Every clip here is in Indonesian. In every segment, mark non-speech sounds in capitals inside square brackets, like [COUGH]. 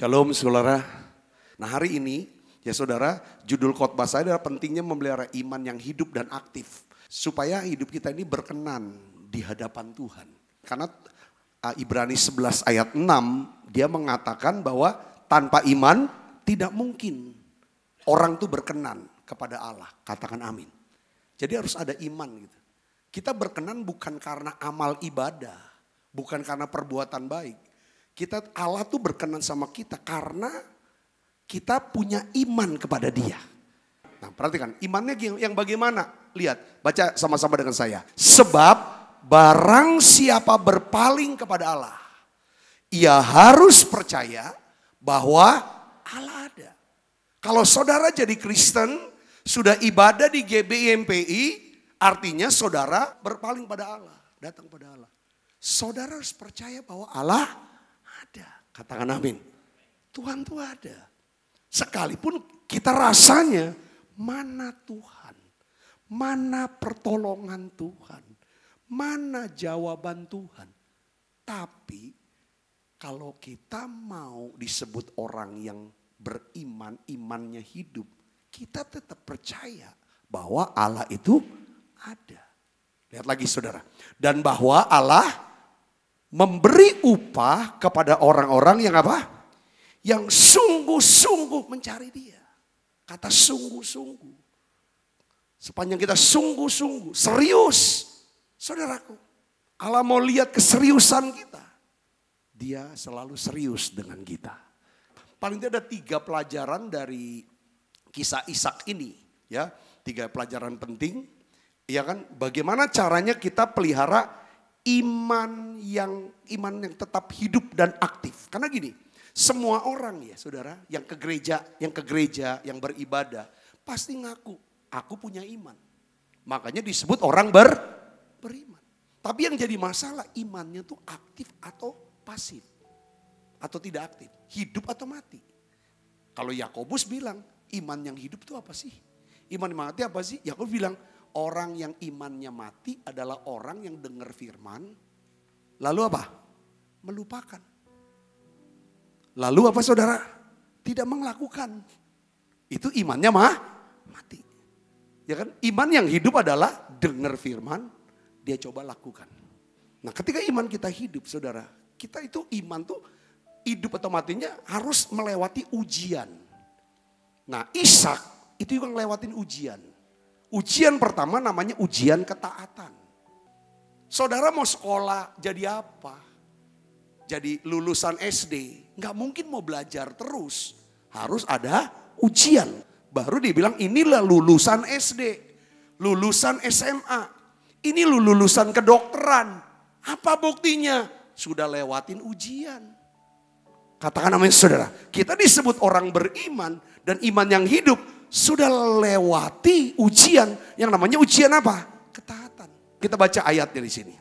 Shalom saudara. Nah hari ini ya saudara judul khotbah saya adalah pentingnya memelihara iman yang hidup dan aktif. Supaya hidup kita ini berkenan di hadapan Tuhan. Karena uh, Ibrani 11 ayat 6 dia mengatakan bahwa tanpa iman tidak mungkin orang tuh berkenan kepada Allah. Katakan amin. Jadi harus ada iman gitu. Kita berkenan bukan karena amal ibadah, bukan karena perbuatan baik. Kita Allah tuh berkenan sama kita karena kita punya iman kepada Dia. Nah, perhatikan imannya yang, bagaimana? Lihat, baca sama-sama dengan saya. Sebab barang siapa berpaling kepada Allah, ia harus percaya bahwa Allah ada. Kalau saudara jadi Kristen, sudah ibadah di GBIMPI, Artinya saudara berpaling pada Allah, datang pada Allah. Saudara harus percaya bahwa Allah. Katakan amin. Tuhan tuh ada. Sekalipun kita rasanya mana Tuhan? Mana pertolongan Tuhan? Mana jawaban Tuhan? Tapi kalau kita mau disebut orang yang beriman, imannya hidup, kita tetap percaya bahwa Allah itu ada. Lihat lagi saudara. Dan bahwa Allah memberi upah kepada orang-orang yang apa? Yang sungguh-sungguh mencari dia. Kata sungguh-sungguh. Sepanjang kita sungguh-sungguh, serius. Saudaraku, Allah mau lihat keseriusan kita. Dia selalu serius dengan kita. Paling tidak ada tiga pelajaran dari kisah Ishak ini. ya Tiga pelajaran penting Ya kan? Bagaimana caranya kita pelihara iman yang iman yang tetap hidup dan aktif. Karena gini, semua orang ya saudara yang ke gereja, yang ke gereja, yang beribadah pasti ngaku aku punya iman. Makanya disebut orang ber beriman. Tapi yang jadi masalah imannya tuh aktif atau pasif atau tidak aktif, hidup atau mati. Kalau Yakobus bilang iman yang hidup itu apa sih? Iman yang mati apa sih? Yakobus bilang orang yang imannya mati adalah orang yang dengar firman, lalu apa? Melupakan. Lalu apa saudara? Tidak melakukan. Itu imannya mah mati. Ya kan? Iman yang hidup adalah dengar firman, dia coba lakukan. Nah ketika iman kita hidup saudara, kita itu iman tuh hidup atau matinya harus melewati ujian. Nah Ishak itu juga ngelewatin ujian. Ujian pertama namanya ujian ketaatan. Saudara mau sekolah jadi apa? Jadi lulusan SD, nggak mungkin mau belajar terus. Harus ada ujian. Baru dibilang inilah lulusan SD, lulusan SMA, ini lulusan kedokteran. Apa buktinya? Sudah lewatin ujian. Katakan namanya saudara, kita disebut orang beriman dan iman yang hidup sudah lewati ujian yang namanya ujian apa? Ketaatan. Kita baca ayatnya di sini.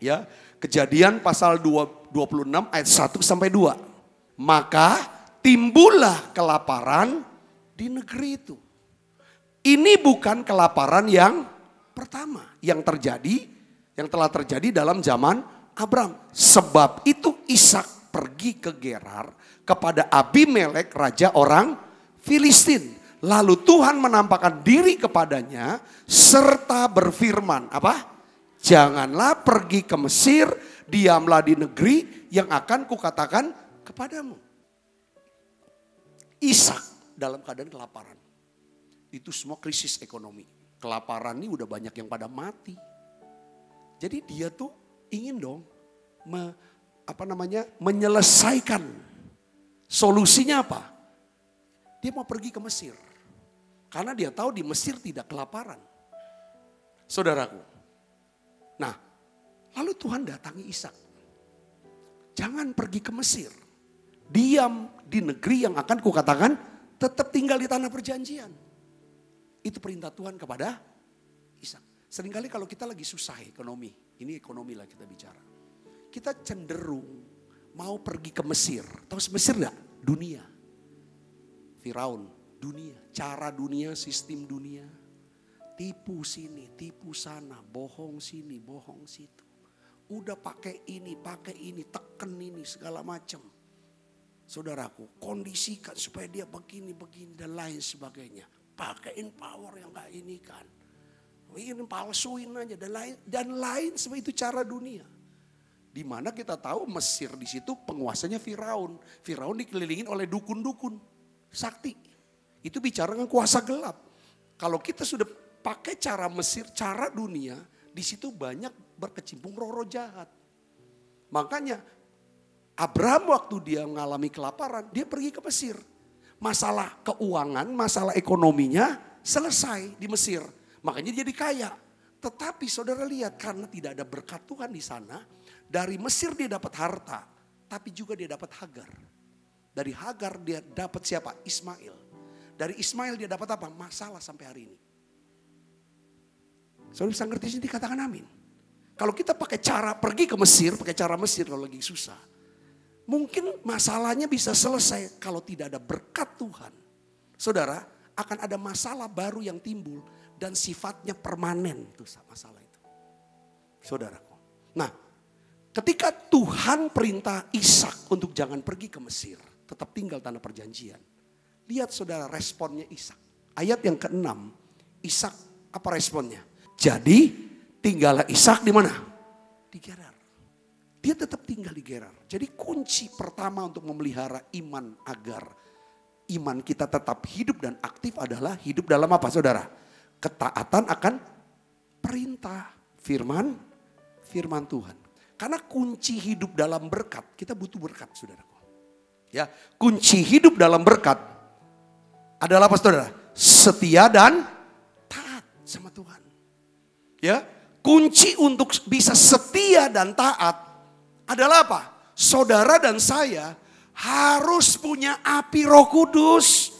Ya, Kejadian pasal 26 ayat 1 sampai 2. Maka timbullah kelaparan di negeri itu. Ini bukan kelaparan yang pertama yang terjadi, yang telah terjadi dalam zaman Abram. Sebab itu Ishak pergi ke Gerar kepada Abimelek raja orang Filistin Lalu Tuhan menampakkan diri kepadanya serta berfirman, apa? Janganlah pergi ke Mesir, diamlah di negeri yang akan kukatakan kepadamu. Ishak dalam keadaan kelaparan. Itu semua krisis ekonomi. Kelaparan ini udah banyak yang pada mati. Jadi dia tuh ingin dong apa namanya menyelesaikan solusinya apa? Dia mau pergi ke Mesir. Karena dia tahu di Mesir tidak kelaparan. Saudaraku. Nah, lalu Tuhan datangi Ishak. Jangan pergi ke Mesir. Diam di negeri yang akan kukatakan tetap tinggal di tanah perjanjian. Itu perintah Tuhan kepada Ishak. Seringkali kalau kita lagi susah ekonomi, ini ekonomi lah kita bicara. Kita cenderung mau pergi ke Mesir. Tahu Mesir enggak? Dunia. Firaun, dunia, cara dunia, sistem dunia. Tipu sini, tipu sana, bohong sini, bohong situ. Udah pakai ini, pakai ini, teken ini segala macam. Saudaraku, kondisikan supaya dia begini, begini, dan lain sebagainya. Pakaiin power yang gak ini kan. Ini palsuin aja dan lain dan lain seperti itu cara dunia. Di mana kita tahu Mesir di situ penguasanya Firaun. Firaun dikelilingin oleh dukun-dukun sakti. Itu bicara dengan kuasa gelap. Kalau kita sudah pakai cara Mesir, cara dunia, di situ banyak berkecimpung roh-roh jahat. Makanya Abraham waktu dia mengalami kelaparan, dia pergi ke Mesir. Masalah keuangan, masalah ekonominya selesai di Mesir. Makanya jadi kaya. Tetapi saudara lihat karena tidak ada berkat Tuhan di sana, dari Mesir dia dapat harta, tapi juga dia dapat Hagar. Dari Hagar dia dapat siapa? Ismail. Dari Ismail dia dapat apa? Masalah sampai hari ini. Saudara bisa ngerti sini katakan amin. Kalau kita pakai cara pergi ke Mesir, pakai cara Mesir kalau lagi susah. Mungkin masalahnya bisa selesai kalau tidak ada berkat Tuhan. Saudara, akan ada masalah baru yang timbul dan sifatnya permanen itu masalah itu. Saudaraku. Nah, Ketika Tuhan perintah Ishak untuk jangan pergi ke Mesir, tetap tinggal tanah perjanjian. Lihat saudara responnya Ishak. Ayat yang keenam, Ishak apa responnya? Jadi tinggallah Ishak di mana? Di Gerar. Dia tetap tinggal di Gerar. Jadi kunci pertama untuk memelihara iman agar iman kita tetap hidup dan aktif adalah hidup dalam apa saudara? Ketaatan akan perintah firman firman Tuhan. Karena kunci hidup dalam berkat, kita butuh berkat saudaraku. Ya, kunci hidup dalam berkat adalah apa saudara? Setia dan taat sama Tuhan. Ya, kunci untuk bisa setia dan taat adalah apa? Saudara dan saya harus punya api roh kudus.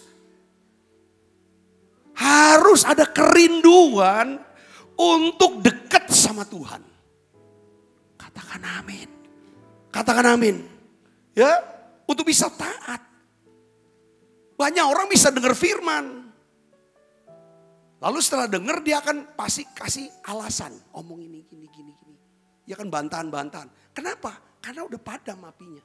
Harus ada kerinduan untuk dekat sama Tuhan. Katakan amin. Katakan amin. Ya, untuk bisa taat. Banyak orang bisa dengar firman. Lalu setelah dengar dia akan pasti kasih alasan. Omong ini, gini, gini, gini. Dia akan bantahan-bantahan. Kenapa? Karena udah padam apinya.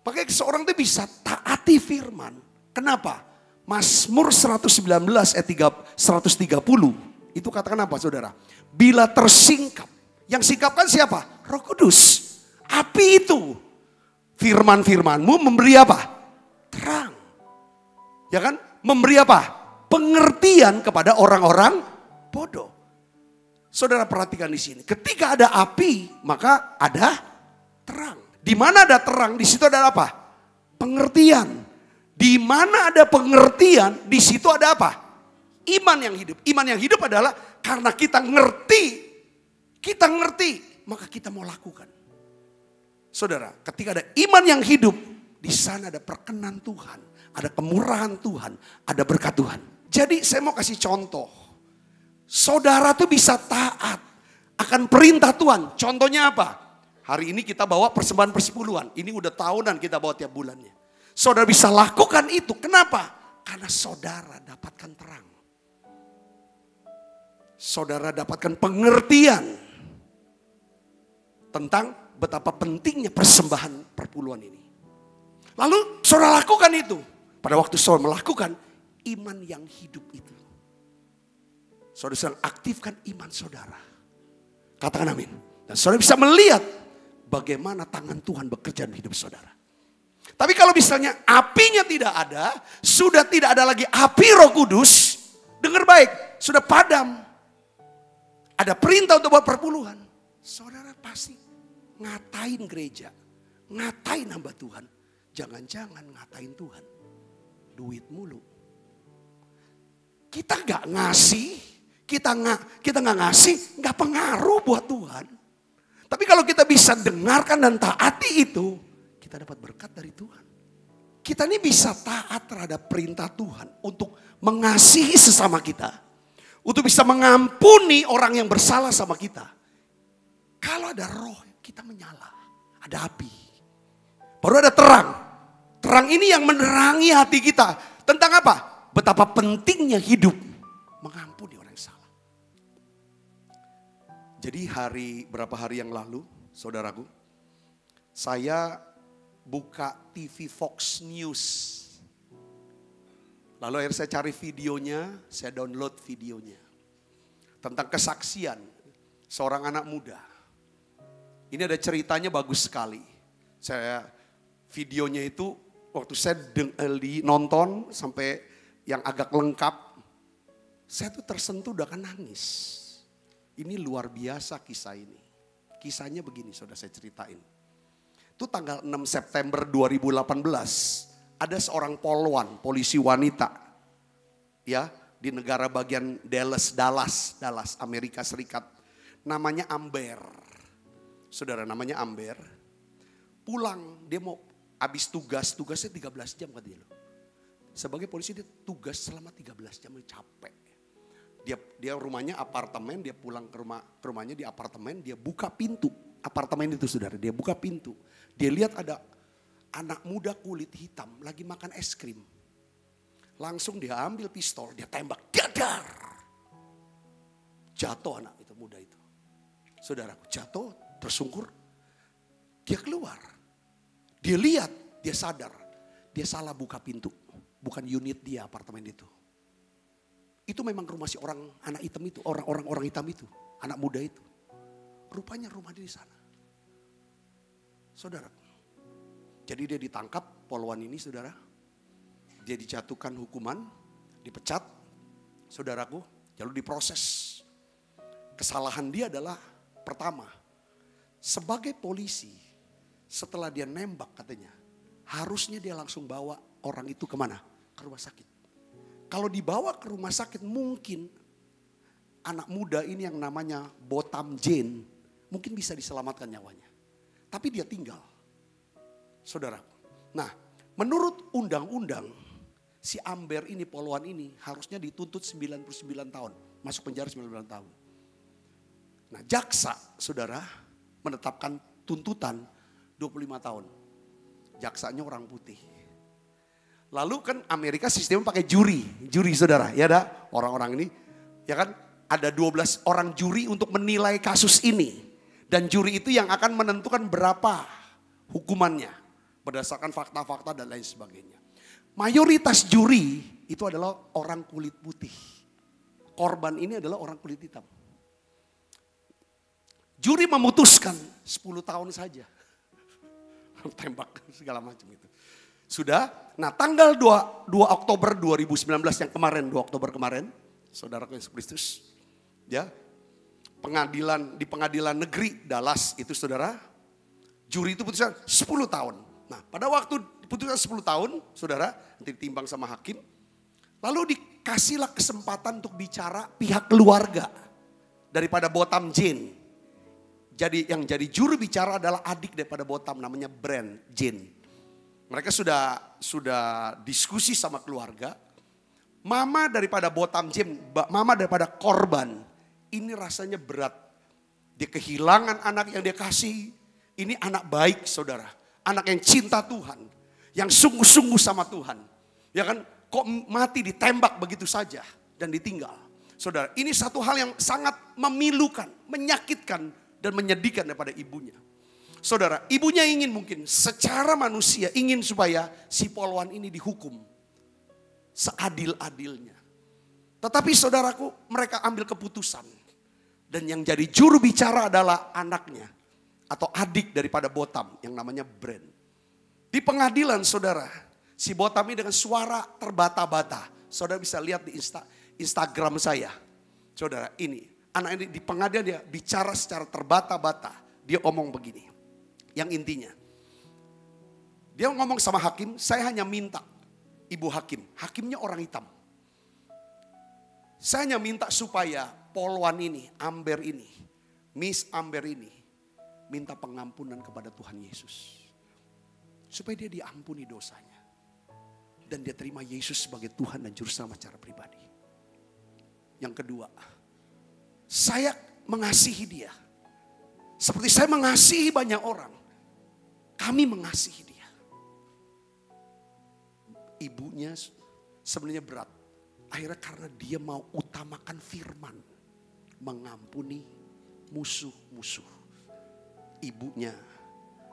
Pakai seorang itu bisa taati firman. Kenapa? Mazmur 119 ayat 130 itu katakan apa saudara? Bila tersingkap yang sikapkan siapa? Roh Kudus. Api itu. Firman-firmanmu memberi apa? Terang. Ya kan? Memberi apa? Pengertian kepada orang-orang bodoh. Saudara perhatikan di sini. Ketika ada api, maka ada terang. Di mana ada terang, di situ ada apa? Pengertian. Di mana ada pengertian, di situ ada apa? Iman yang hidup. Iman yang hidup adalah karena kita ngerti kita ngerti, maka kita mau lakukan. Saudara, ketika ada iman yang hidup, di sana ada perkenan Tuhan, ada kemurahan Tuhan, ada berkat Tuhan. Jadi saya mau kasih contoh. Saudara tuh bisa taat akan perintah Tuhan. Contohnya apa? Hari ini kita bawa persembahan persepuluhan. Ini udah tahunan kita bawa tiap bulannya. Saudara bisa lakukan itu. Kenapa? Karena saudara dapatkan terang. Saudara dapatkan pengertian tentang betapa pentingnya persembahan perpuluhan ini. Lalu saudara lakukan itu. Pada waktu saudara melakukan iman yang hidup itu. Saudara sedang aktifkan iman saudara. Katakan amin. Dan saudara bisa melihat bagaimana tangan Tuhan bekerja di hidup saudara. Tapi kalau misalnya apinya tidak ada, sudah tidak ada lagi api roh kudus, dengar baik, sudah padam. Ada perintah untuk buat perpuluhan. Saudara pasti ngatain gereja, ngatain hamba Tuhan. Jangan-jangan ngatain Tuhan. Duit mulu. Kita nggak ngasih, kita nggak kita nggak ngasih, nggak pengaruh buat Tuhan. Tapi kalau kita bisa dengarkan dan taati itu, kita dapat berkat dari Tuhan. Kita ini bisa taat terhadap perintah Tuhan untuk mengasihi sesama kita. Untuk bisa mengampuni orang yang bersalah sama kita. Kalau ada roh kita menyala. Ada api. Baru ada terang. Terang ini yang menerangi hati kita. Tentang apa? Betapa pentingnya hidup mengampuni orang yang salah. Jadi hari berapa hari yang lalu, saudaraku, saya buka TV Fox News. Lalu akhirnya saya cari videonya, saya download videonya. Tentang kesaksian seorang anak muda. Ini ada ceritanya bagus sekali. Saya videonya itu waktu saya eh, nonton sampai yang agak lengkap, saya tuh tersentuh udah kan nangis. Ini luar biasa kisah ini. Kisahnya begini, sudah saya ceritain. Itu tanggal 6 September 2018, ada seorang polwan, polisi wanita. Ya, di negara bagian Dallas, Dallas, Dallas, Amerika Serikat. Namanya Amber. Saudara namanya Amber. Pulang, dia mau habis tugas, tugasnya 13 jam katanya loh. Sebagai polisi dia tugas selama 13 jam, capek. Dia dia rumahnya apartemen, dia pulang ke rumah ke rumahnya di apartemen, dia buka pintu apartemen itu saudara, dia buka pintu. Dia lihat ada anak muda kulit hitam lagi makan es krim. Langsung dia ambil pistol, dia tembak, dadar. Jatuh anak itu muda itu. Saudaraku jatuh, tersungkur. Dia keluar. Dia lihat, dia sadar. Dia salah buka pintu. Bukan unit dia apartemen itu. Itu memang rumah si orang anak hitam itu, orang-orang orang hitam itu, anak muda itu. Rupanya rumah dia di sana. Saudara. Jadi dia ditangkap, polwan ini saudara. Dia dijatuhkan hukuman, dipecat, saudaraku, lalu diproses. Kesalahan dia adalah pertama, sebagai polisi, setelah dia nembak katanya, harusnya dia langsung bawa orang itu ke mana? Ke rumah sakit. Kalau dibawa ke rumah sakit mungkin anak muda ini yang namanya Botam Jane mungkin bisa diselamatkan nyawanya. Tapi dia tinggal. Saudara. Nah, menurut undang-undang si Amber ini, poluan ini harusnya dituntut 99 tahun. Masuk penjara 99 tahun. Nah jaksa saudara menetapkan tuntutan 25 tahun. Jaksanya orang putih. Lalu kan Amerika sistem pakai juri, juri saudara, ya ada orang-orang ini, ya kan ada 12 orang juri untuk menilai kasus ini. Dan juri itu yang akan menentukan berapa hukumannya. Berdasarkan fakta-fakta dan lain sebagainya. Mayoritas juri itu adalah orang kulit putih. Korban ini adalah orang kulit hitam. Juri memutuskan 10 tahun saja. [LAUGHS] Tembak segala macam itu. Sudah, nah tanggal 2, 2 Oktober 2019 yang kemarin, 2 Oktober kemarin, saudara Yesus Kristus, ya pengadilan di pengadilan negeri Dallas itu saudara, juri itu putuskan 10 tahun. Nah pada waktu diputuskan 10 tahun, saudara, nanti ditimbang sama hakim, lalu dikasihlah kesempatan untuk bicara pihak keluarga daripada Botam Jane. Jadi yang jadi juru bicara adalah adik daripada Botam namanya Brand Jane. Mereka sudah sudah diskusi sama keluarga. Mama daripada Botam Jane, mama daripada korban ini rasanya berat. Dia kehilangan anak yang dia kasih. Ini anak baik saudara. Anak yang cinta Tuhan. Yang sungguh-sungguh sama Tuhan. Ya kan kok mati ditembak begitu saja dan ditinggal. Saudara ini satu hal yang sangat memilukan, menyakitkan dan menyedihkan daripada ibunya. Saudara, ibunya ingin mungkin secara manusia ingin supaya si polwan ini dihukum seadil-adilnya. Tetapi saudaraku, mereka ambil keputusan. Dan yang jadi juru bicara adalah anaknya. Atau adik daripada Botam yang namanya Brand. Di pengadilan saudara, si Botam ini dengan suara terbata-bata. Saudara bisa lihat di Insta, Instagram saya. Saudara ini, anak ini di pengadilan dia bicara secara terbata-bata. Dia omong begini. Yang intinya, dia ngomong sama hakim, saya hanya minta ibu hakim. Hakimnya orang hitam. Saya hanya minta supaya polwan ini, Amber ini, Miss Amber ini minta pengampunan kepada Tuhan Yesus. Supaya dia diampuni dosanya. Dan dia terima Yesus sebagai Tuhan dan Juru Selamat secara pribadi. Yang kedua, saya mengasihi dia. Seperti saya mengasihi banyak orang. Kami mengasihi dia. Ibunya sebenarnya berat. Akhirnya karena dia mau utamakan firman mengampuni musuh-musuh. Ibunya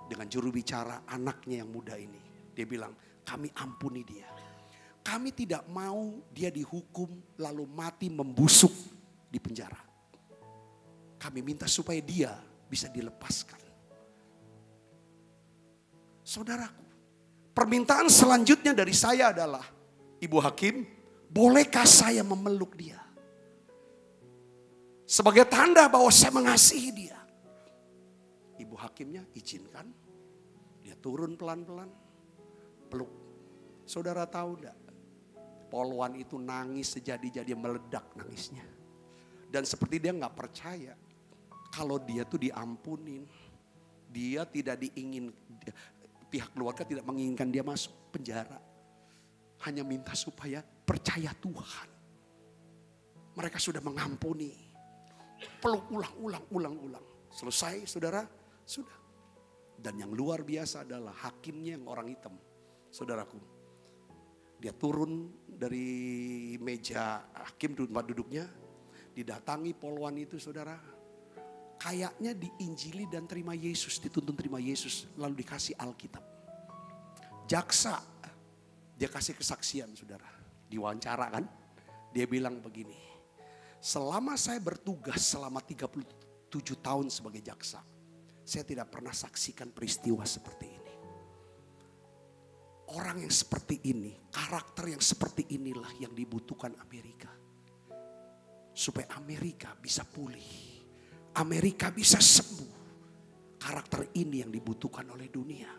dengan juru bicara anaknya yang muda ini. Dia bilang, kami ampuni dia. Kami tidak mau dia dihukum lalu mati membusuk di penjara. Kami minta supaya dia bisa dilepaskan. Saudaraku, permintaan selanjutnya dari saya adalah, Ibu Hakim, bolehkah saya memeluk dia? Sebagai tanda bahwa saya mengasihi dia. Ibu hakimnya izinkan. Dia turun pelan-pelan. Peluk. Saudara tahu enggak? Poluan itu nangis sejadi-jadi meledak nangisnya. Dan seperti dia nggak percaya. Kalau dia tuh diampunin. Dia tidak diingin. Pihak keluarga tidak menginginkan dia masuk penjara. Hanya minta supaya percaya Tuhan. Mereka sudah mengampuni. Peluk ulang-ulang, ulang-ulang. Selesai saudara, sudah. Dan yang luar biasa adalah hakimnya yang orang hitam. Saudaraku, dia turun dari meja hakim tempat duduknya, didatangi poluan itu saudara. Kayaknya diinjili dan terima Yesus, dituntun terima Yesus, lalu dikasih Alkitab. Jaksa, dia kasih kesaksian saudara. Diwawancara kan, dia bilang begini, selama saya bertugas selama 37 tahun sebagai jaksa, saya tidak pernah saksikan peristiwa seperti ini. Orang yang seperti ini, karakter yang seperti inilah yang dibutuhkan Amerika. Supaya Amerika bisa pulih. Amerika bisa sembuh. Karakter ini yang dibutuhkan oleh dunia.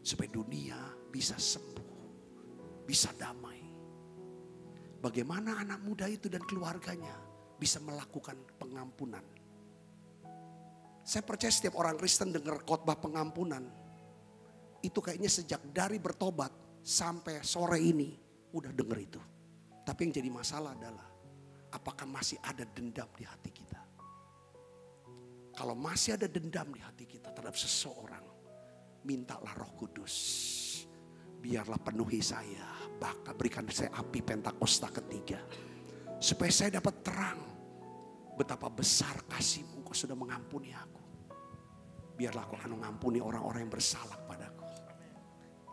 Supaya dunia bisa sembuh. Bisa damai. Bagaimana anak muda itu dan keluarganya bisa melakukan pengampunan saya percaya setiap orang Kristen dengar khotbah pengampunan. Itu kayaknya sejak dari bertobat sampai sore ini udah denger itu. Tapi yang jadi masalah adalah apakah masih ada dendam di hati kita. Kalau masih ada dendam di hati kita terhadap seseorang, mintalah roh kudus. Biarlah penuhi saya, bakal berikan saya api pentakosta ketiga. Supaya saya dapat terang betapa besar kasihmu kau sudah mengampuni aku biarlah aku akan mengampuni orang-orang yang bersalah padaku.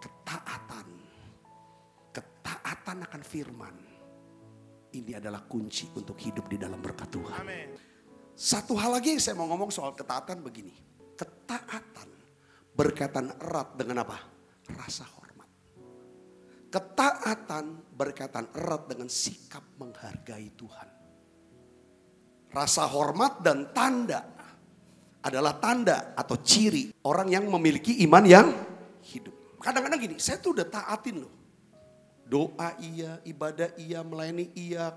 Ketaatan, ketaatan akan firman. Ini adalah kunci untuk hidup di dalam berkat Tuhan. Amen. Satu hal lagi yang saya mau ngomong soal ketaatan begini. Ketaatan berkaitan erat dengan apa? Rasa hormat. Ketaatan berkaitan erat dengan sikap menghargai Tuhan. Rasa hormat dan tanda adalah tanda atau ciri orang yang memiliki iman yang hidup. Kadang-kadang gini, saya tuh udah taatin loh. Doa iya, ibadah iya, melayani iya,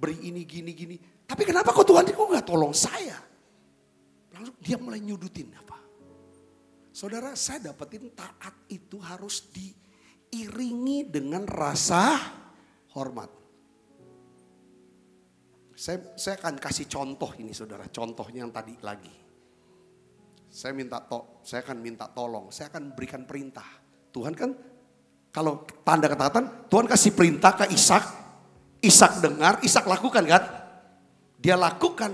beri ini gini-gini. Tapi kenapa kok Tuhan kok gak tolong saya? Langsung dia mulai nyudutin apa. Saudara saya dapetin taat itu harus diiringi dengan rasa hormat. Saya, saya akan kasih contoh ini saudara, contohnya yang tadi lagi. Saya minta to, saya akan minta tolong, saya akan berikan perintah. Tuhan kan kalau tanda ketaatan, Tuhan kasih perintah ke Ishak, Ishak dengar, Ishak lakukan kan? Dia lakukan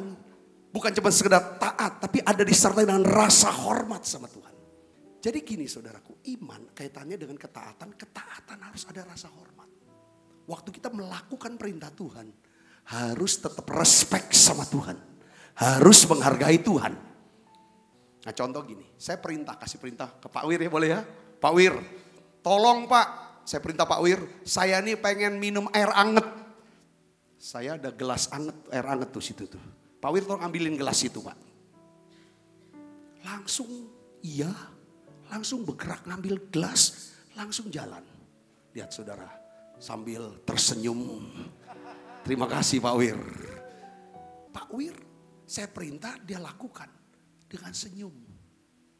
bukan cuma sekedar taat, tapi ada disertai dengan rasa hormat sama Tuhan. Jadi gini saudaraku, iman kaitannya dengan ketaatan, ketaatan harus ada rasa hormat. Waktu kita melakukan perintah Tuhan, harus tetap respect sama Tuhan. Harus menghargai Tuhan. Nah contoh gini, saya perintah, kasih perintah ke Pak Wir ya boleh ya. Pak Wir, tolong Pak, saya perintah Pak Wir, saya ini pengen minum air anget. Saya ada gelas anget, air anget tuh situ tuh. Pak Wir tolong ambilin gelas itu Pak. Langsung iya, langsung bergerak ngambil gelas, langsung jalan. Lihat saudara, sambil tersenyum. Terima kasih Pak Wir. Pak Wir, saya perintah dia lakukan dengan senyum,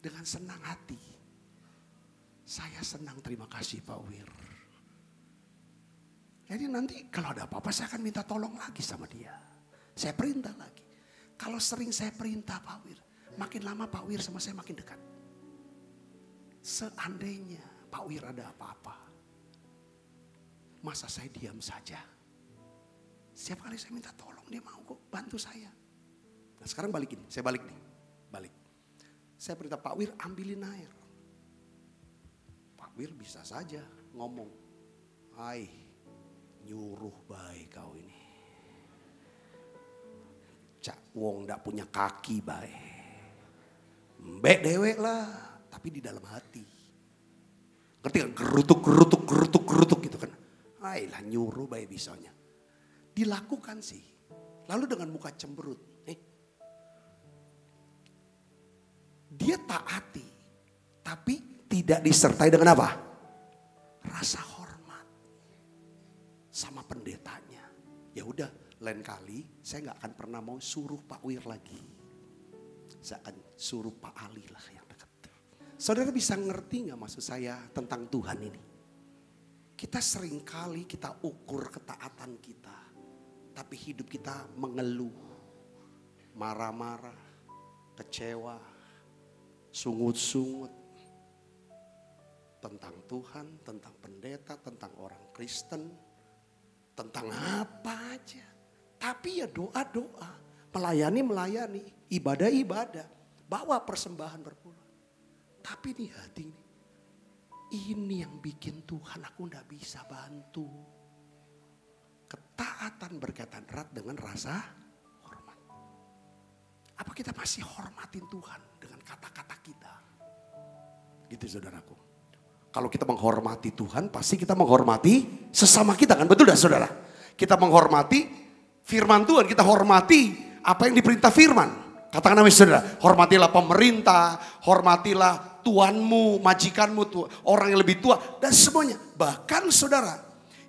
dengan senang hati. Saya senang terima kasih Pak Wir. Jadi nanti kalau ada apa-apa saya akan minta tolong lagi sama dia. Saya perintah lagi. Kalau sering saya perintah Pak Wir, makin lama Pak Wir sama saya makin dekat. Seandainya Pak Wir ada apa-apa, masa saya diam saja? Setiap kali saya minta tolong dia mau kok bantu saya. Nah sekarang balikin, saya balik nih balik. Saya perintah Pak Wir ambilin air. Pak Wir bisa saja ngomong. Hai, nyuruh baik kau ini. Cak wong ndak punya kaki baik. Mbek dewek lah, tapi di dalam hati. Ngerti kan? Gerutuk, gerutuk, gerutuk, gerutuk gitu kan. Ayolah nyuruh baik bisanya. Dilakukan sih. Lalu dengan muka cemberut. Eh, dia taati. Tapi tidak disertai dengan apa? Rasa. Sama pendetanya. Ya udah, lain kali saya nggak akan pernah mau suruh Pak Wir lagi. Saya akan suruh Pak Ali lah yang dekat. Saudara bisa ngerti nggak maksud saya tentang Tuhan ini? Kita sering kali kita ukur ketaatan kita. Tapi hidup kita mengeluh. Marah-marah, kecewa, sungut-sungut. Tentang Tuhan, tentang pendeta, tentang orang Kristen. Tentang apa aja. Tapi ya doa-doa. Melayani-melayani. Ibadah-ibadah. Bawa persembahan berpuluh. Tapi di hati ini. Ini yang bikin Tuhan aku ndak bisa bantu. Ketaatan berkaitan erat dengan rasa hormat. Apa kita masih hormatin Tuhan dengan kata-kata kita? Gitu saudaraku. Kalau kita menghormati Tuhan pasti kita menghormati sesama kita kan betul dah saudara. Kita menghormati firman Tuhan, kita hormati apa yang diperintah firman. Katakan namanya saudara, hormatilah pemerintah, hormatilah tuanmu, majikanmu, tua, orang yang lebih tua dan semuanya. Bahkan saudara,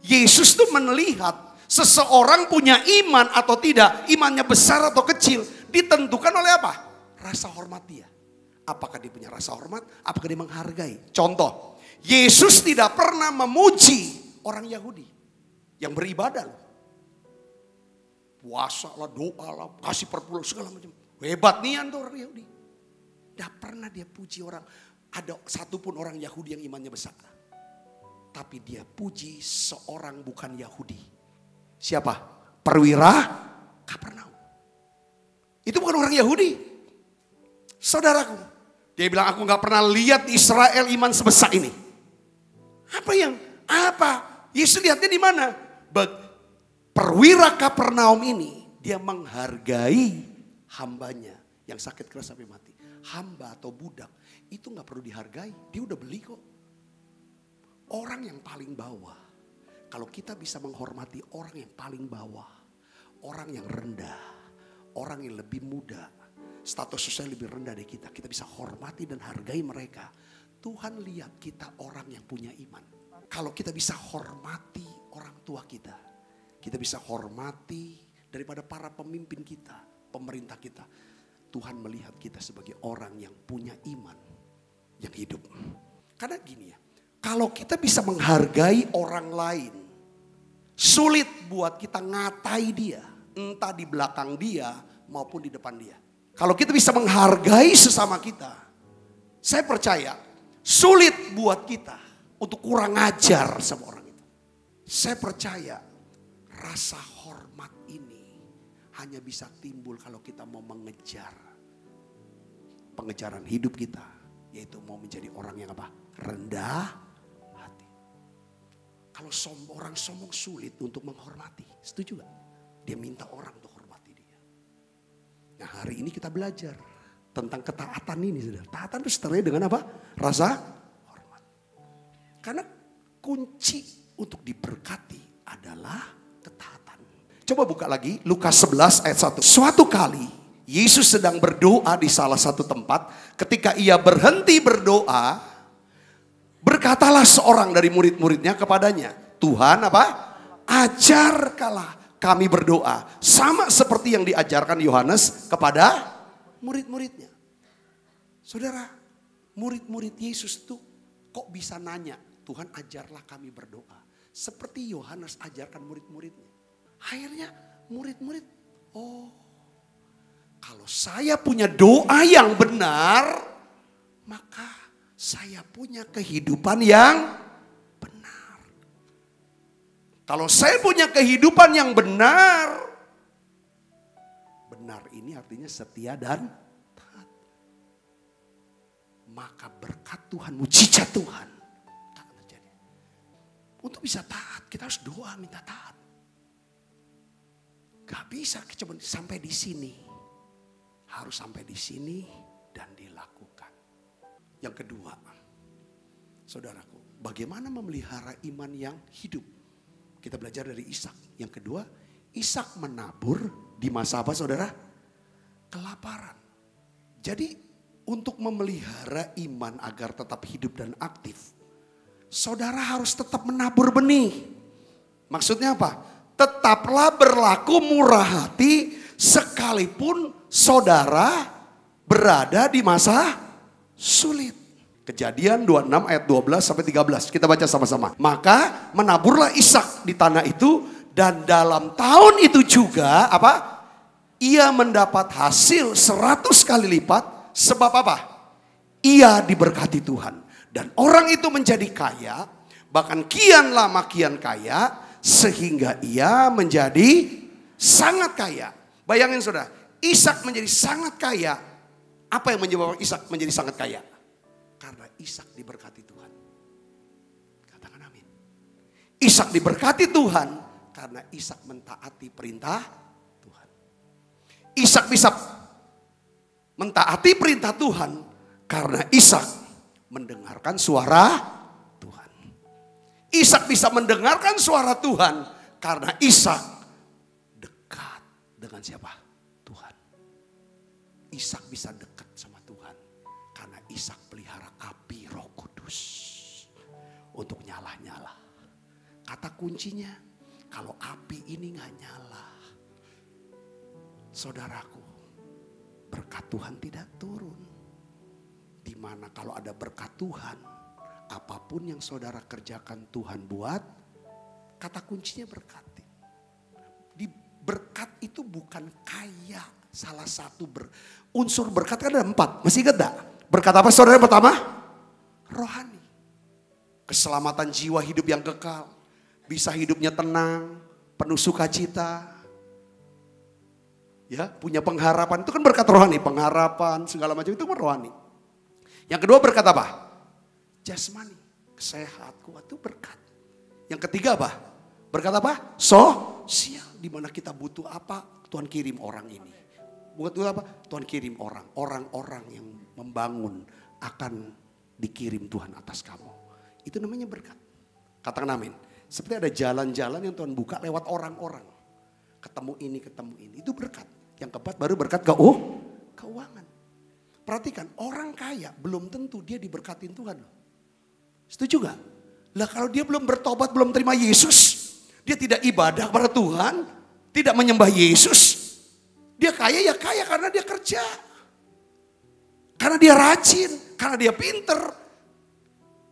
Yesus tuh melihat seseorang punya iman atau tidak, imannya besar atau kecil, ditentukan oleh apa? Rasa hormat dia. Apakah dia punya rasa hormat? Apakah dia menghargai? Contoh, Yesus tidak pernah memuji orang Yahudi yang beribadah loh. Puasa lah, doa lah, kasih perpuluhan segala macam. Hebat nian tuh orang Yahudi. Tidak pernah dia puji orang, ada satupun orang Yahudi yang imannya besar. Tapi dia puji seorang bukan Yahudi. Siapa? Perwira Kapernaum. Itu bukan orang Yahudi. Saudaraku. Dia bilang aku nggak pernah lihat Israel iman sebesar ini. Apa yang? Apa? Yesus lihatnya di mana? Perwira Kapernaum ini dia menghargai hambanya yang sakit keras sampai mati. Hamba atau budak itu nggak perlu dihargai, dia udah beli kok. Orang yang paling bawah, kalau kita bisa menghormati orang yang paling bawah, orang yang rendah, orang yang lebih muda, status sosial lebih rendah dari kita, kita bisa hormati dan hargai mereka. Tuhan lihat kita orang yang punya iman. Kalau kita bisa hormati orang tua kita, kita bisa hormati daripada para pemimpin kita, pemerintah kita. Tuhan melihat kita sebagai orang yang punya iman yang hidup. Karena gini ya, kalau kita bisa menghargai orang lain, sulit buat kita ngatai dia, entah di belakang dia maupun di depan dia. Kalau kita bisa menghargai sesama kita, saya percaya sulit buat kita untuk kurang ajar sama orang itu. Saya percaya rasa hormat ini hanya bisa timbul kalau kita mau mengejar pengejaran hidup kita yaitu mau menjadi orang yang apa? Rendah hati. Kalau som, orang sombong sulit untuk menghormati. Setuju gak? Dia minta orang untuk hormati dia. Nah hari ini kita belajar tentang ketaatan ini. Saudara. Taatan itu setelahnya dengan apa? Rasa hormat. Karena kunci untuk diberkati adalah ketaatan. Coba buka lagi Lukas 11 ayat 1. Suatu kali Yesus sedang berdoa di salah satu tempat. Ketika ia berhenti berdoa, berkatalah seorang dari murid-muridnya kepadanya, Tuhan apa? Ajarkanlah kami berdoa. Sama seperti yang diajarkan Yohanes kepada murid-muridnya. Saudara, murid-murid Yesus itu kok bisa nanya, Tuhan ajarlah kami berdoa. Seperti Yohanes ajarkan murid-muridnya. Akhirnya murid-murid, oh kalau saya punya doa yang benar, maka saya punya kehidupan yang benar. Kalau saya punya kehidupan yang benar, benar ini artinya setia dan. Maka berkat Tuhan, mujizat Tuhan akan terjadi. Untuk bisa taat, kita harus doa minta taat. Gak bisa cuma sampai di sini. Harus sampai di sini dan dilakukan. Yang kedua, saudaraku, bagaimana memelihara iman yang hidup? Kita belajar dari Ishak. Yang kedua, Ishak menabur di masa apa saudara? Kelaparan. Jadi untuk memelihara iman agar tetap hidup dan aktif, saudara harus tetap menabur benih. Maksudnya apa? Tetaplah berlaku murah hati sekalipun saudara berada di masa sulit. Kejadian 26 ayat 12 sampai 13. Kita baca sama-sama. Maka menaburlah Ishak di tanah itu dan dalam tahun itu juga apa? Ia mendapat hasil 100 kali lipat sebab apa? Ia diberkati Tuhan dan orang itu menjadi kaya, bahkan kian lama kian kaya sehingga ia menjadi sangat kaya. Bayangin Saudara, Ishak menjadi sangat kaya. Apa yang menyebabkan Ishak menjadi sangat kaya? Karena Ishak diberkati Tuhan. Katakan amin. Ishak diberkati Tuhan karena Ishak mentaati perintah Tuhan. Ishak bisa mentaati perintah Tuhan karena Ishak mendengarkan suara Tuhan. Ishak bisa mendengarkan suara Tuhan karena Ishak dekat dengan siapa? Tuhan. Ishak bisa dekat sama Tuhan karena Ishak pelihara api Roh Kudus untuk nyala-nyala. Kata kuncinya, kalau api ini nggak nyala, saudaraku, berkat Tuhan tidak turun. Di mana kalau ada berkat Tuhan, apa pun yang saudara kerjakan Tuhan buat, kata kuncinya berkati. Di berkat itu bukan kaya, salah satu ber, unsur berkat kan ada empat, masih ingat gak? Berkat apa saudara pertama? Rohani. Keselamatan jiwa hidup yang kekal. Bisa hidupnya tenang, penuh sukacita, ya punya pengharapan. Itu kan berkat rohani. Pengharapan segala macam itu kan rohani. Yang kedua berkat apa? Jasmani. Sehat kuat itu berkat. Yang ketiga apa? Berkat apa? Sosial. Di mana kita butuh apa? Tuhan kirim orang ini. Butuh apa? Tuhan kirim orang. Orang-orang yang membangun akan dikirim Tuhan atas kamu. Itu namanya berkat. Katakan amin. Seperti ada jalan-jalan yang Tuhan buka lewat orang-orang ketemu ini ketemu ini itu berkat yang keempat baru berkat ke oh, keuangan. Perhatikan, orang kaya belum tentu dia diberkatin Tuhan loh. Setuju gak? Lah kalau dia belum bertobat, belum terima Yesus, dia tidak ibadah kepada Tuhan, tidak menyembah Yesus, dia kaya ya kaya karena dia kerja. Karena dia rajin, karena dia pinter.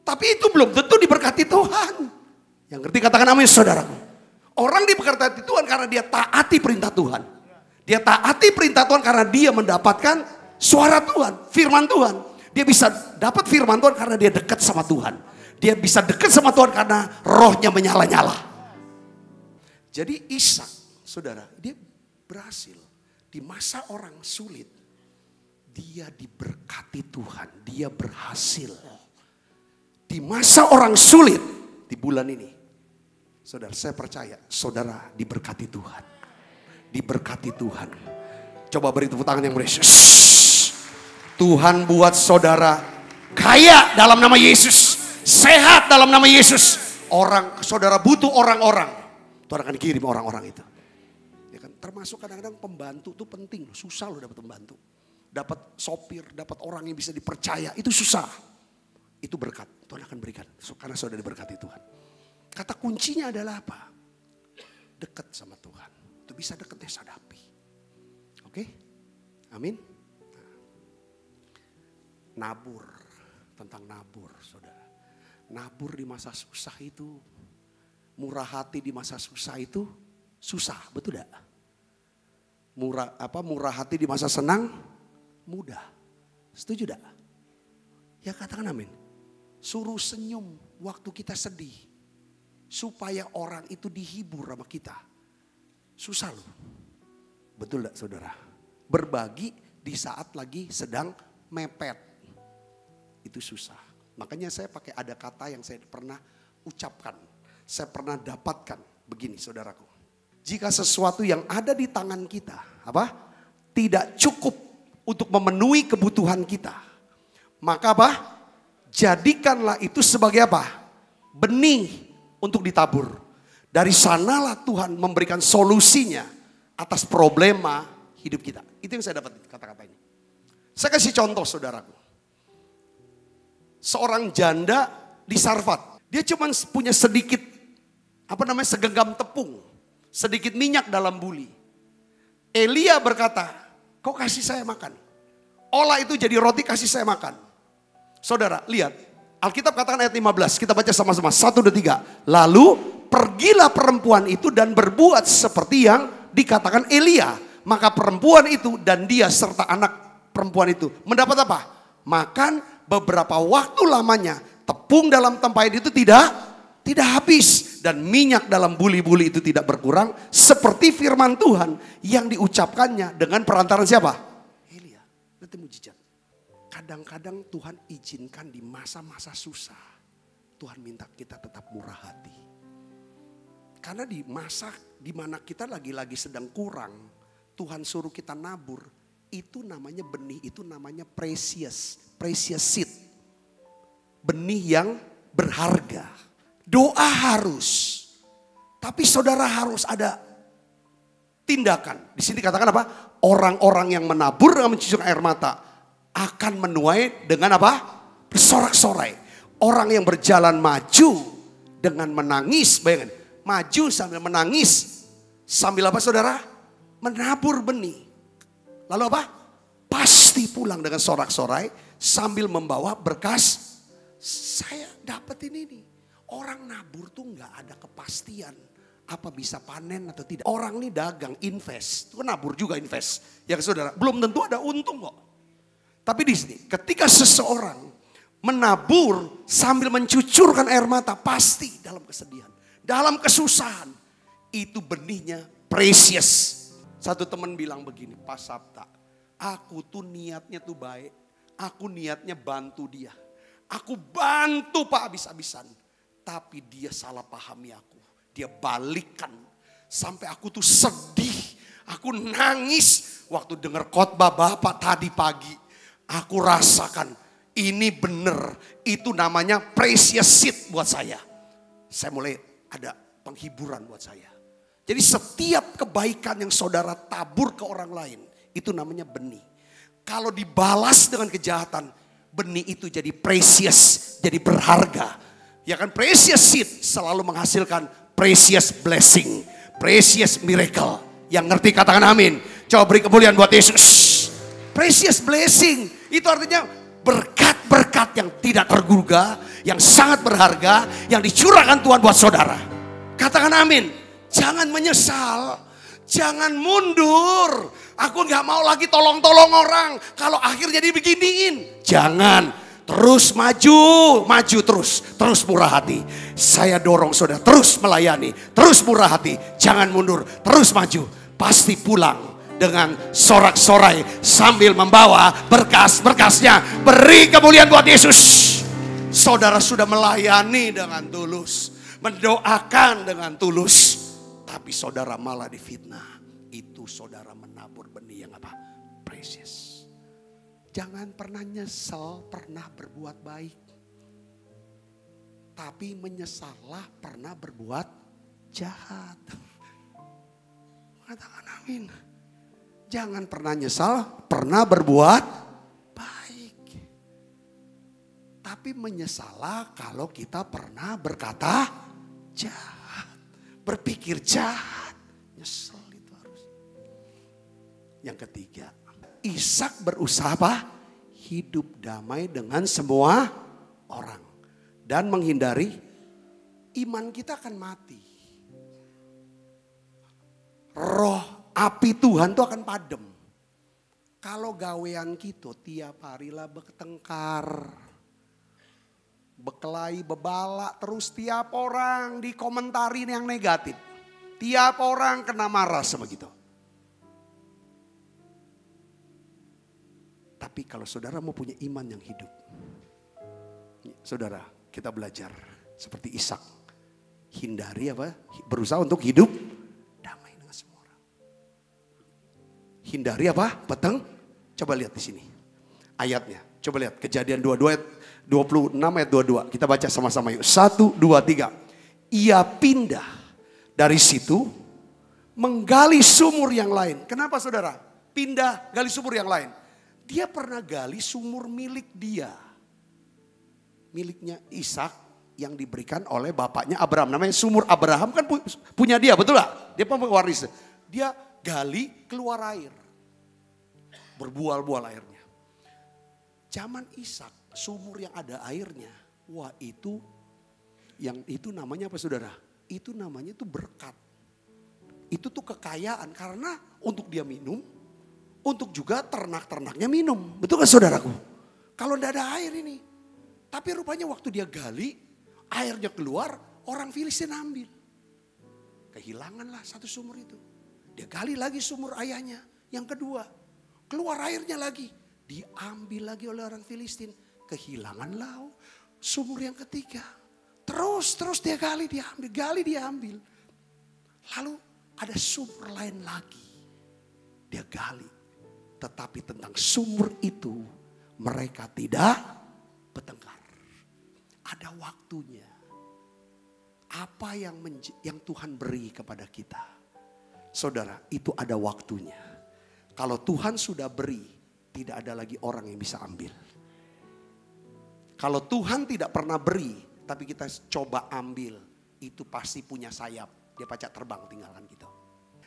Tapi itu belum tentu diberkati Tuhan. Yang ngerti katakan amin saudaraku. Orang diberkati Tuhan karena dia taati perintah Tuhan. Dia taati perintah Tuhan karena dia mendapatkan suara Tuhan, firman Tuhan. Dia bisa dapat firman Tuhan karena dia dekat sama Tuhan. Dia bisa dekat sama Tuhan karena rohnya menyala-nyala. Jadi Ishak, saudara, dia berhasil. Di masa orang sulit, dia diberkati Tuhan. Dia berhasil. Di masa orang sulit, di bulan ini. Saudara, saya percaya saudara diberkati Tuhan diberkati Tuhan. Coba beri tepuk tangan yang Yesus. Tuhan buat saudara kaya dalam nama Yesus. Sehat dalam nama Yesus. Orang saudara butuh orang-orang. Tuhan akan kirim orang-orang itu. Ya kan? Termasuk kadang-kadang pembantu itu penting. Susah loh dapat pembantu. Dapat sopir, dapat orang yang bisa dipercaya. Itu susah. Itu berkat. Tuhan akan berikan. Karena saudara diberkati Tuhan. Kata kuncinya adalah apa? Dekat sama Tuhan itu bisa dekat desa hadapi. Oke? Amin. Nabur tentang nabur, saudara. Nabur di masa susah itu, murah hati di masa susah itu susah, betul tidak? Murah apa murah hati di masa senang mudah. Setuju tidak? Ya katakan amin. Suruh senyum waktu kita sedih. Supaya orang itu dihibur sama kita Susah loh. Betul gak saudara? Berbagi di saat lagi sedang mepet. itu susah. Makanya saya pakai ada kata yang saya pernah ucapkan. Saya pernah dapatkan begini saudaraku. Jika sesuatu yang ada di tangan kita, apa? Tidak cukup untuk memenuhi kebutuhan kita. Maka apa? Jadikanlah itu sebagai apa? Benih untuk ditabur. Dari sanalah Tuhan memberikan solusinya atas problema hidup kita. Itu yang saya dapat kata-kata ini. Saya kasih contoh saudaraku. Seorang janda di Sarfat. Dia cuma punya sedikit apa namanya segenggam tepung. Sedikit minyak dalam buli. Elia berkata, kau kasih saya makan. Olah itu jadi roti kasih saya makan. Saudara, lihat. Alkitab katakan ayat 15. Kita baca sama-sama. Satu, dua, tiga. Lalu pergilah perempuan itu dan berbuat seperti yang dikatakan Elia. Maka perempuan itu dan dia serta anak perempuan itu mendapat apa? Makan beberapa waktu lamanya. Tepung dalam tempayan itu tidak tidak habis dan minyak dalam buli-buli itu tidak berkurang seperti firman Tuhan yang diucapkannya dengan perantaran siapa? Elia. Nanti mujizat. Kadang-kadang Tuhan izinkan di masa-masa susah. Tuhan minta kita tetap murah hati. Karena di masa di mana kita lagi-lagi sedang kurang, Tuhan suruh kita nabur, itu namanya benih, itu namanya precious, precious seed. Benih yang berharga. Doa harus. Tapi saudara harus ada tindakan. Di sini katakan apa? Orang-orang yang menabur dengan mencucurkan air mata akan menuai dengan apa? Bersorak-sorai. Orang yang berjalan maju dengan menangis, bayangin maju sambil menangis. Sambil apa saudara? Menabur benih. Lalu apa? Pasti pulang dengan sorak-sorai sambil membawa berkas. Saya dapetin ini. Orang nabur tuh nggak ada kepastian. Apa bisa panen atau tidak. Orang ini dagang, invest. Itu nabur juga invest. Ya saudara, belum tentu ada untung kok. Tapi di sini, ketika seseorang menabur sambil mencucurkan air mata, pasti dalam kesedihan dalam kesusahan, itu benihnya precious. Satu teman bilang begini, Pak Sabta, aku tuh niatnya tuh baik, aku niatnya bantu dia. Aku bantu Pak habis-habisan, tapi dia salah pahami aku. Dia balikan sampai aku tuh sedih, aku nangis waktu dengar khotbah Bapak tadi pagi. Aku rasakan ini benar, itu namanya precious seed buat saya. Saya mulai ada penghiburan buat saya. Jadi setiap kebaikan yang saudara tabur ke orang lain, itu namanya benih. Kalau dibalas dengan kejahatan, benih itu jadi precious, jadi berharga. Ya kan precious seed selalu menghasilkan precious blessing, precious miracle. Yang ngerti katakan amin. Coba beri kemuliaan buat Yesus. Precious blessing itu artinya berkat-berkat yang tidak tergurga, yang sangat berharga, yang dicurahkan Tuhan buat saudara. Katakan amin. Jangan menyesal, jangan mundur. Aku nggak mau lagi tolong-tolong orang. Kalau akhir jadi beginiin, jangan. Terus maju, maju terus, terus murah hati. Saya dorong saudara terus melayani, terus murah hati. Jangan mundur, terus maju. Pasti pulang dengan sorak-sorai sambil membawa berkas-berkasnya. Beri kemuliaan buat Yesus. Saudara sudah melayani dengan tulus, mendoakan dengan tulus, tapi saudara malah difitnah. Itu saudara menabur benih yang apa? Precious. Jangan pernah nyesel pernah berbuat baik. Tapi menyesallah pernah berbuat jahat. Katakan amin. Jangan pernah nyesal pernah berbuat Tapi menyesalah kalau kita pernah berkata jahat. Berpikir jahat. Nyesel itu harus. Yang ketiga. Ishak berusaha apa? Hidup damai dengan semua orang. Dan menghindari iman kita akan mati. Roh api Tuhan itu akan padam. Kalau gawean kita tiap harilah bertengkar Bekelai, bebala, terus tiap orang dikomentarin yang negatif. Tiap orang kena marah sama gitu. Tapi kalau saudara mau punya iman yang hidup. saudara, kita belajar seperti Ishak. Hindari apa? Berusaha untuk hidup Hindari apa? Peteng. Coba lihat di sini. Ayatnya. Coba lihat kejadian 22 ayat 26 ayat 22. Kita baca sama-sama yuk. 1, 2, 3. Ia pindah dari situ menggali sumur yang lain. Kenapa saudara? Pindah gali sumur yang lain. Dia pernah gali sumur milik dia. Miliknya Ishak yang diberikan oleh bapaknya Abraham. Namanya sumur Abraham kan punya dia, betul gak? Dia pewaris. Dia gali keluar air. Berbual-bual airnya. Zaman Ishak, sumur yang ada airnya. Wah itu, yang itu namanya apa saudara? Itu namanya itu berkat. Itu tuh kekayaan karena untuk dia minum, untuk juga ternak-ternaknya minum. Betul gak saudaraku? Kalau tidak ada air ini. Tapi rupanya waktu dia gali, airnya keluar, orang Filistin ambil. Kehilanganlah satu sumur itu. Dia gali lagi sumur ayahnya. Yang kedua, keluar airnya lagi. Diambil lagi oleh orang Filistin. Kehilanganlah sumur yang ketiga. Terus, terus dia gali, dia ambil, gali, dia ambil. Lalu ada sumur lain lagi. Dia gali, tetapi tentang sumur itu mereka tidak bertengkar. Ada waktunya. Apa yang yang Tuhan beri kepada kita. Saudara, itu ada waktunya. Kalau Tuhan sudah beri, tidak ada lagi orang yang bisa ambil. Kalau Tuhan tidak pernah beri, tapi kita coba ambil, itu pasti punya sayap. Dia pacak terbang tinggalan kita.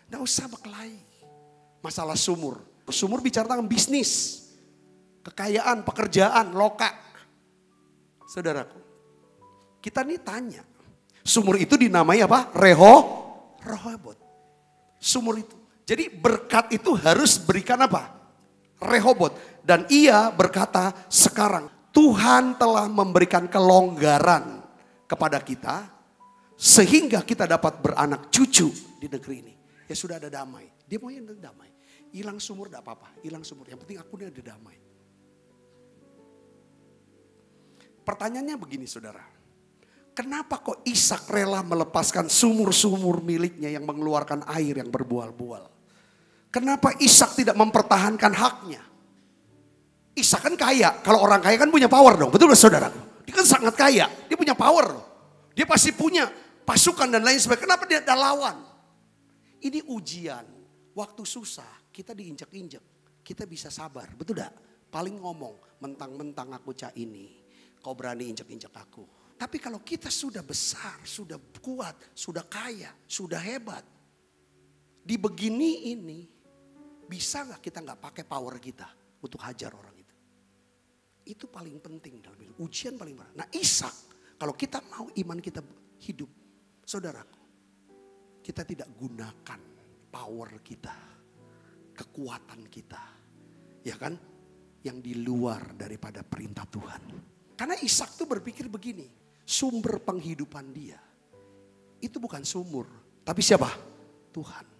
Tidak usah berkelahi. Masalah sumur, Sumur bicara tentang bisnis, kekayaan, pekerjaan, lokak. Saudaraku, kita nih tanya, sumur itu dinamai apa? Reho, Rehobot. Sumur itu. Jadi berkat itu harus berikan apa? Rehobot. Dan ia berkata sekarang Tuhan telah memberikan kelonggaran kepada kita sehingga kita dapat beranak cucu di negeri ini. Ya sudah ada damai. Dia mau yang damai. Hilang sumur tidak apa-apa, hilang sumur. Yang penting aku ini ada damai. Pertanyaannya begini saudara. Kenapa kok Ishak rela melepaskan sumur-sumur miliknya yang mengeluarkan air yang berbual-bual? Kenapa Ishak tidak mempertahankan haknya? Ishak kan kaya. Kalau orang kaya kan punya power dong. Betul saudara? Dia kan sangat kaya. Dia punya power loh. Dia pasti punya pasukan dan lain sebagainya. Kenapa dia ada lawan? Ini ujian. Waktu susah kita diinjak-injak. Kita bisa sabar, betul tidak? Paling ngomong, mentang-mentang aku cak ini, kau berani injak-injak aku. Tapi kalau kita sudah besar, sudah kuat, sudah kaya, sudah hebat. Di begini ini, bisa nggak kita nggak pakai power kita untuk hajar orang itu? Itu paling penting dalam hidup. Ujian paling berat. Nah Ishak, kalau kita mau iman kita hidup, saudaraku, kita tidak gunakan power kita kekuatan kita. Ya kan? Yang di luar daripada perintah Tuhan. Karena Ishak tuh berpikir begini. Sumber penghidupan dia. Itu bukan sumur. Tapi siapa? Tuhan.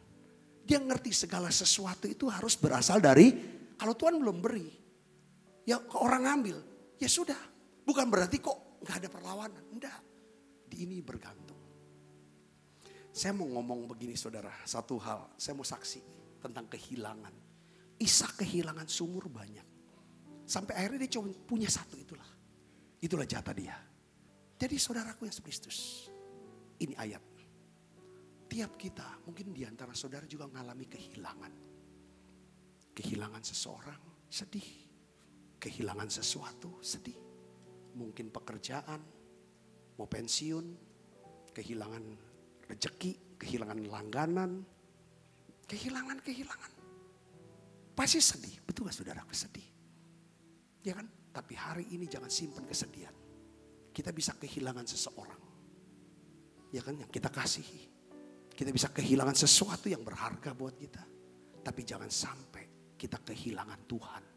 Dia ngerti segala sesuatu itu harus berasal dari. Kalau Tuhan belum beri. Ya orang ambil. Ya sudah. Bukan berarti kok nggak ada perlawanan. Enggak. Di ini bergantung. Saya mau ngomong begini saudara. Satu hal. Saya mau saksi tentang kehilangan. Isa kehilangan sumur banyak. Sampai akhirnya dia cuma punya satu itulah. Itulah jatah dia. Jadi saudaraku yang Kristus. Ini ayat. Tiap kita mungkin di antara saudara juga mengalami kehilangan. Kehilangan seseorang sedih. Kehilangan sesuatu sedih. Mungkin pekerjaan, mau pensiun, kehilangan rezeki, kehilangan langganan, Kehilangan-kehilangan. Pasti sedih, betul gak saudara? Sedih. Ya kan? Tapi hari ini jangan simpan kesedihan. Kita bisa kehilangan seseorang. Ya kan? Yang kita kasihi. Kita bisa kehilangan sesuatu yang berharga buat kita. Tapi jangan sampai kita kehilangan Tuhan.